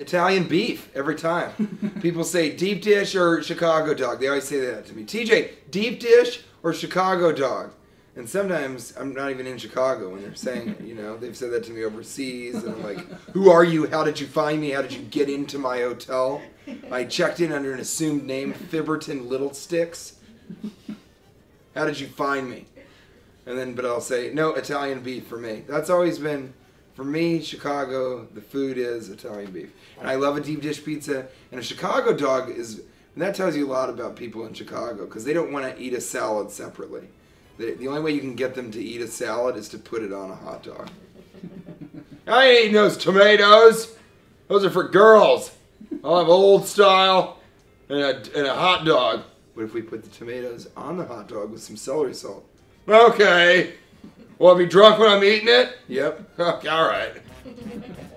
Italian beef every time. People say deep dish or Chicago dog. They always say that to me. TJ, deep dish or Chicago dog? And sometimes I'm not even in Chicago when they're saying it. You know, they've said that to me overseas, and I'm like, "Who are you? How did you find me? How did you get into my hotel? I checked in under an assumed name, Fibberton Little Sticks. How did you find me?" And then, but I'll say, "No, Italian beef for me." That's always been, for me, Chicago. The food is Italian beef, and I love a deep dish pizza. And a Chicago dog is, and that tells you a lot about people in Chicago because they don't want to eat a salad separately. The, the only way you can get them to eat a salad is to put it on a hot dog. I ain't eating those tomatoes. Those are for girls. I'll have old style and a, and a hot dog. What if we put the tomatoes on the hot dog with some celery salt? Okay. Will I be drunk when I'm eating it? Yep. All right.